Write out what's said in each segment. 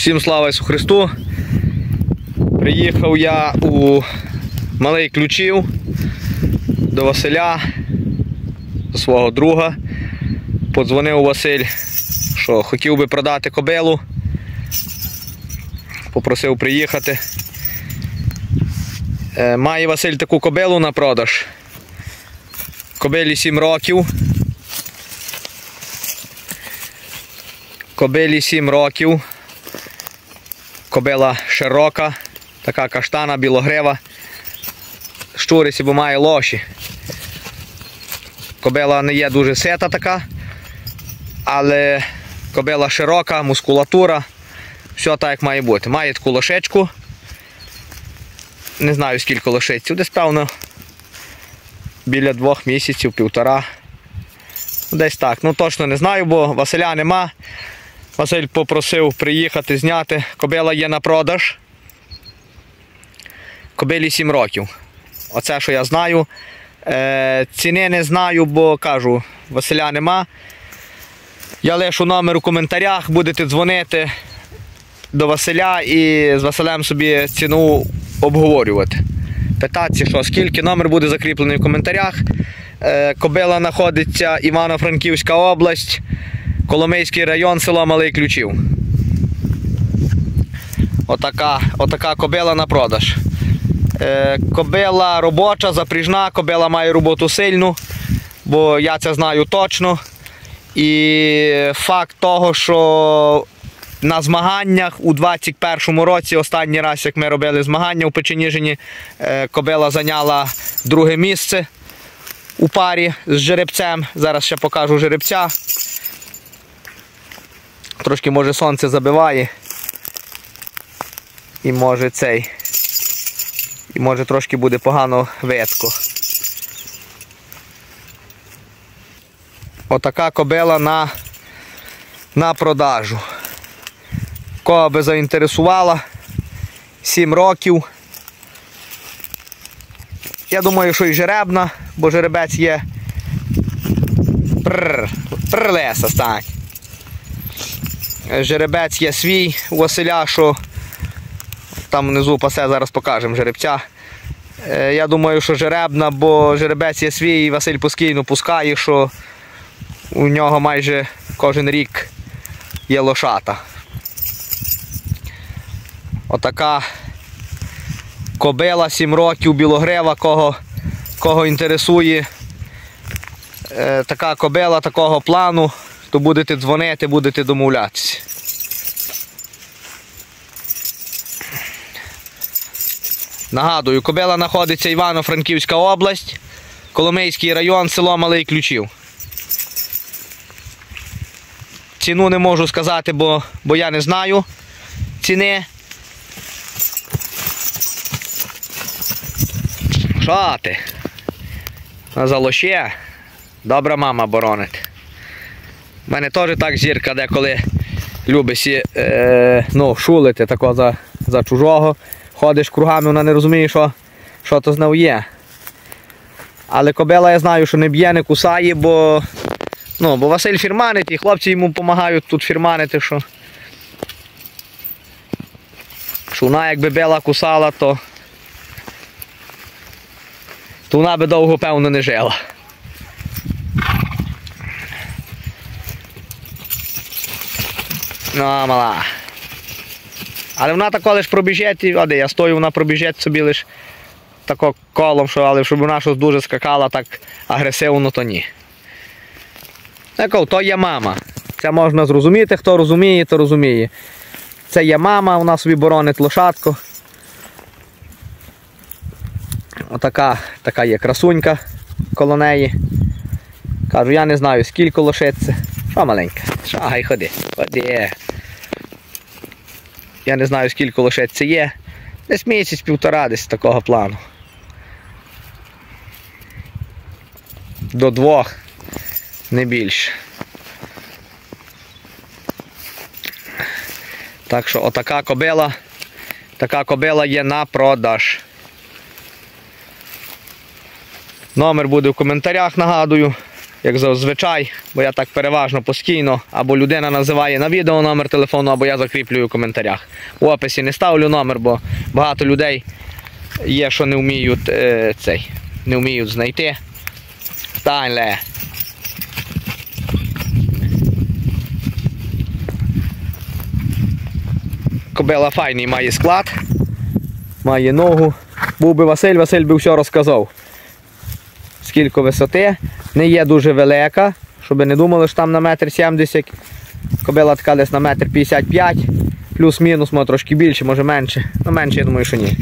Всім слава Ісу Христу. Приїхав я у Малий Ключів до Василя, до свого друга. Подзвонив Василь, що хотів би продати кобилу. Попросив приїхати. Е, Має Василь таку кобилу на продаж. Кобилі 7 років. Кобилі 7 років. Кобила широка, така каштана, білогрива. Щурисі, бо має лоші. Кобила не є дуже сита така, але кобила широка, мускулатура. Все так, як має бути. Має таку лошечку. Не знаю скільки лошиців, десь певно біля двох місяців, півтора. Десь так. Ну точно не знаю, бо Василя нема. Василь попросив приїхати, зняти. Кобила є на продаж. Кобилі 7 років. Оце, що я знаю. Е, ціни не знаю, бо кажу, Василя нема. Я лишу номер у коментарях, будете дзвонити до Василя і з Василем собі ціну обговорювати. Питатися, що скільки номер буде закріплений в коментарях. Е, Кобила знаходиться Івано-Франківська область, Коломийський район, село Малий Ключів. Отака, отака кобила на продаж. Е, Кобила робоча, запріжна, кобила має роботу сильну, бо я це знаю точно. І факт того, що на змаганнях у 21-му році, останній раз, як ми робили змагання у Печеніжині, е, кобила зайняла друге місце у парі з жеребцем. Зараз ще покажу жеребця. Трошки може сонце забиває. І може цей. І може трошки буде погано видко. Отака кобила на, на продажу. Кого би заінтересувала. 7 років. Я думаю, що і жеребна, бо жеребець є. Прррр, пррлеса стань. Жеребець є свій у Василя, що там внизу пасе, зараз покажемо жеребця. Е, Я думаю, що жеребна, бо жеребець є свій, і Василь постійно пускає, що у нього майже кожен рік є лошата. Отака кобила 7 років, білогрива, кого, кого інтересує. Е, така кобила такого плану, то будете дзвонити, будете домовлятися. Нагадую, кобила знаходиться Івано-Франківська область, Коломийський район, село Малий Ключів. Ціну не можу сказати, бо, бо я не знаю ціни. Що ти? Залоще. Добра мама боронить. У мене теж так зірка деколи любить е, ну, шулити тако за, за чужого. Ходиш кругами, вона не розуміє, що, що то з нею є. Але кобила я знаю, що не б'є, не кусає, бо ну, бо Василь фірманить і хлопці йому допомагають тут фірманити, що, що вона якби била кусала, то, то вона би довго, певно, не жила. Ну, мала. Але вона тако лиш пробіжить, і оде, я стою, вона пробіжить собі лиш тако колом, що, але щоб вона щось дуже скакала так агресивно, то ні. Так, то є мама. Це можна зрозуміти, хто розуміє, то розуміє. Це є мама, вона собі боронить лошадку. Отака така є красунька коло неї. Кажу, я не знаю скільки лошиться. Що маленька? Що, гай ходи. Ходи. Я не знаю скільки лошець є. Десь місяць, півтора десь такого плану. До двох, не більше. Так що отака кобила, така кобила є на продаж. Номер буде в коментарях, нагадую. Як зазвичай, бо я так переважно постійно, або людина називає на відео номер телефону, або я закріплюю в коментарях. У описі не ставлю номер, бо багато людей є, що не вміють е, цей, не вміють знайти. Стань. Кобила файний має склад, має ногу. Був би Василь, Василь би все розказав. Скільки висоти, не є дуже велика, щоб не думали, що там на метр сімдесят. Кобила така десь на метр 55, плюс-мінус, може трошки більше, може менше. Ну менше, я думаю, що ні.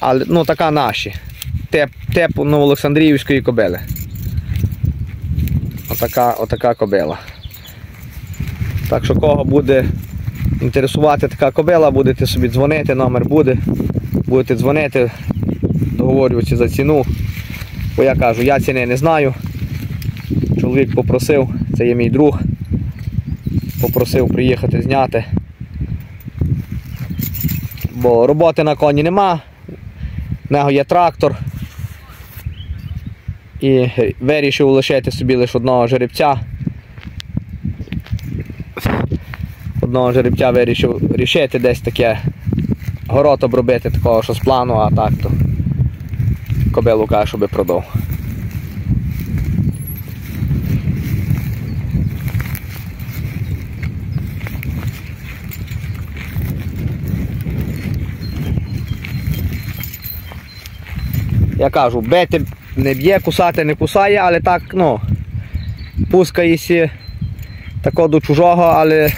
Але ну така наші. Теп, теп Новоолександріївської кобили. Отака, отака кобила. Так що кого буде інтересувати така кобила, будете собі дзвонити, номер буде. Будете дзвонити, договорюватися за ціну. Бо я кажу, я ціни не знаю. Чоловік попросив, це є мій друг. Попросив приїхати зняти. Бо роботи на коні нема. В нього є трактор. І вирішив лишити собі лише одного жеребця. Одного жеребця вирішив рішити десь таке город обробити такого, що з плану, а так то кобилу каже, щоби продав. Я кажу, бити не б'є, кусати не кусає, але так, ну, пускаєся тако до чужого, але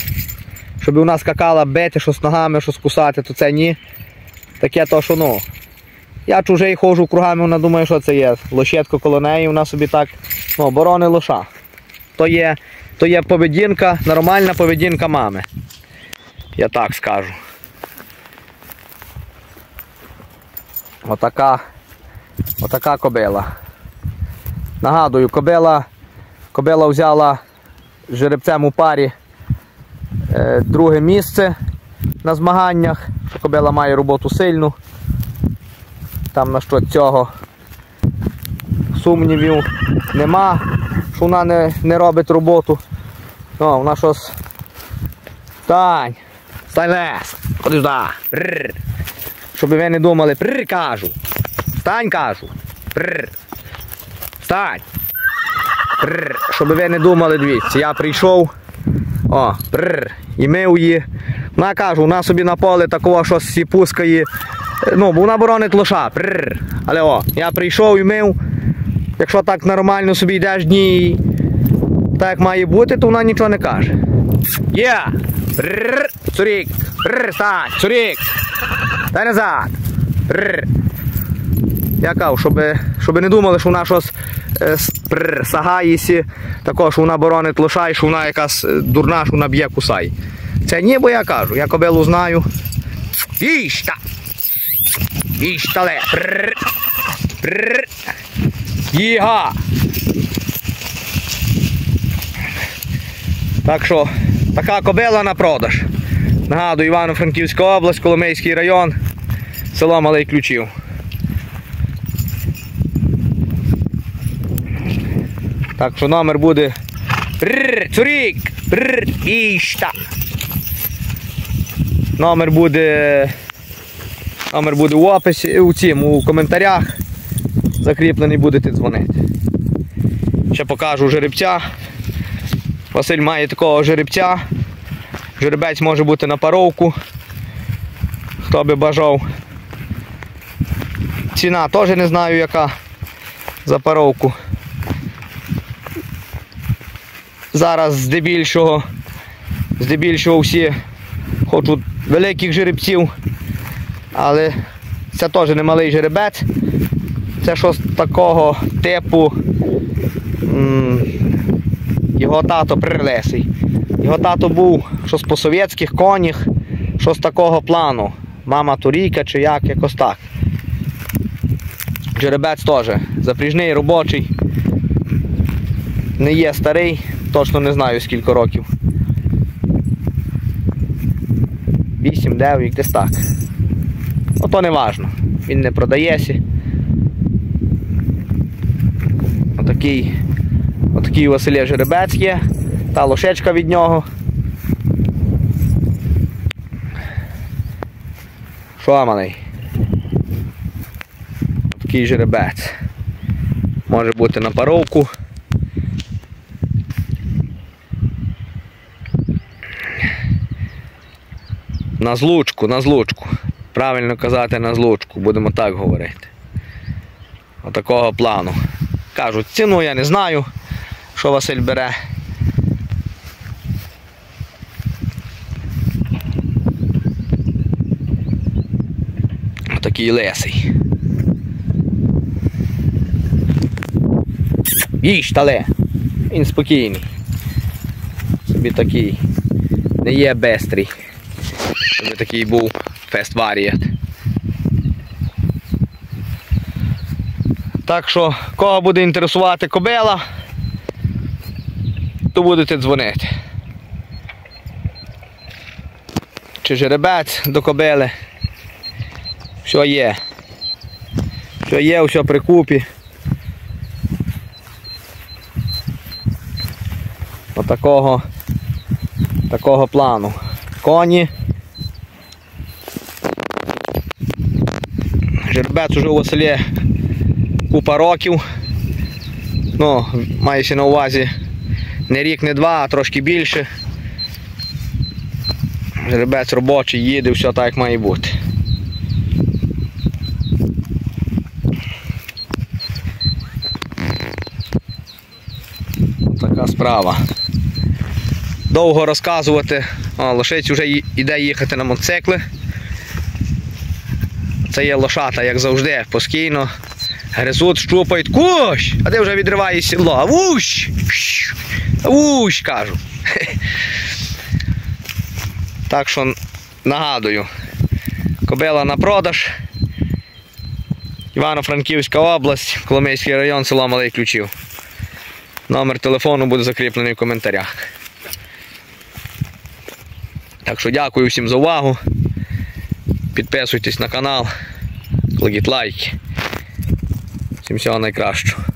щоб у нас скакала бити, щось ногами, щось кусати, то це ні. Таке то, що ну. Я чужий ходжу кругами, вона думає, що це є. Лощетко коло неї, вона собі так ну, оборони лоша. То є, то є поведінка, нормальна поведінка мами. Я так скажу. Отака, отака кобила. Нагадую, кобила, кобила взяла жеребцем у парі е, друге місце на змаганнях. Кобила має роботу сильну. Там на що цього сумнівів нема, що вона не, не робить роботу. О, вона щось. Стань! Стань лес! Ходи сюди! Щоб ви не думали, прррр, кажу. Стань, кажу. Прррр. Стань. Прррр. Щоб ви не думали, дивіться, я прийшов. О, прррр. І мив її. Вона кажу, вона собі на поле такого щось всі пускає. Ну, бо вона боронить лоша. Але о, я прийшов і мив. Якщо так нормально собі йдеш дні, так як має бути, то вона нічого не каже. Є! Цурік! Стань! Цурік! Дай назад! Я кажу, щоб, не думали, що вона щось е, с- прррр, також вона боронить лоша і що вона якась е, дурна, що вона б'є кусай. Це ні, бо я кажу, я кобилу знаю. Ішта! Прррр. Прррр. Їга! Так що, така кобила на продаж. Нагадую, Івано-Франківська область, Коломийський район, село Малий Ключів. Так що номер буде Цурік, Ішта. Номер буде. Номер буде у описі, у цім, у коментарях. Закріплений будете дзвонити. Ще покажу жеребця. Василь має такого жеребця. Жеребець може бути на паровку. Хто би бажав. Ціна теж не знаю яка за паровку. Зараз здебільшого, здебільшого всі хочуть великих жеребців, але це теж не малий жеребець. Це щось такого типу. Його тато прилесий. Його тато був щось по совєтських конях, щось такого плану. Мама турійка чи як, якось так. Жеребець теж запріжний, робочий. Не є старий, точно не знаю скільки років. 8-9, десь так. Ну то не важно. Він не продається. Отакий Такий у Василя жеребець є. Та лошечка від нього. Що малий? Такий жеребець. Може бути на паровку. На злучку, на злучку. Правильно казати на злучку, будемо так говорити. Отакого плану. Кажуть, ціну я не знаю, що Василь бере. Отакий лесий. Їж, тале. Він спокійний. Собі такий. Не є бестрий. Щоб такий був фест. Так що, кого буде інтересувати кобила, то будете дзвонити. Чи жеребець до кобили. Все є. Все є, все при купі. Отакого такого плану. Коні. Жеребець уже у Василі купа років. Ну, маючи на увазі не рік, не два, а трошки більше. Жеребець робочий, їде, все так як має бути. Така справа. Довго розказувати. О, лошиць вже іде їхати на мотоцикли. Це є лошата, як завжди, постійно. Гризуть, щупають. Кущ! А де вже відриває сідло? А вущ! Вущ, кажу. Так що нагадую. Кобила на продаж. Івано-Франківська область, Коломийський район, село Малий Ключів. Номер телефону буде закріплений в коментарях. Так що дякую всім за увагу. Підписуйтесь на канал, кладіть лайки. Всім всього найкращого.